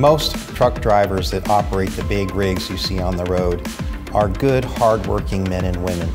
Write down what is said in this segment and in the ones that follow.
Most truck drivers that operate the big rigs you see on the road are good, hardworking men and women.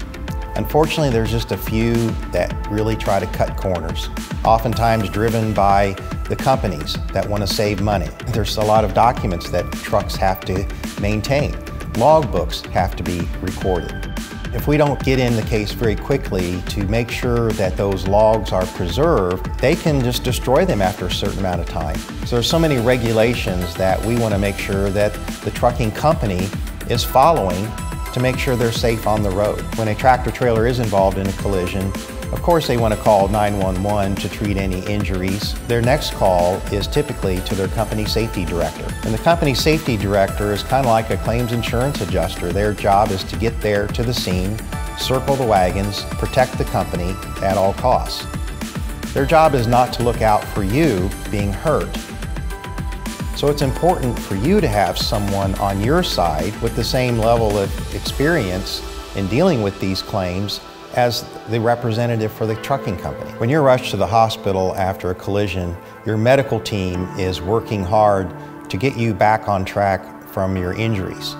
Unfortunately, there's just a few that really try to cut corners, oftentimes driven by the companies that want to save money. There's a lot of documents that trucks have to maintain. Logbooks have to be recorded. If we don't get in the case very quickly to make sure that those logs are preserved, they can just destroy them after a certain amount of time. So there's so many regulations that we want to make sure that the trucking company is following to make sure they're safe on the road. When a tractor trailer is involved in a collision, of course they want to call 911 to treat any injuries. Their next call is typically to their company safety director. And the company safety director is kind of like a claims insurance adjuster. Their job is to get there to the scene, circle the wagons, protect the company at all costs. Their job is not to look out for you being hurt, so it's important for you to have someone on your side with the same level of experience in dealing with these claims as the representative for the trucking company. When you're rushed to the hospital after a collision, your medical team is working hard to get you back on track from your injuries.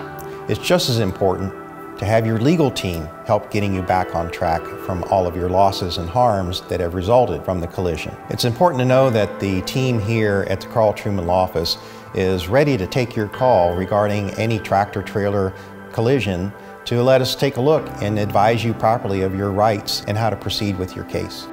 It's just as important to have your legal team help getting you back on track from all of your losses and harms that have resulted from the collision. It's important to know that the team here at the Karl Truman Law Office is ready to take your call regarding any tractor trailer collision to let us take a look and advise you properly of your rights and how to proceed with your case.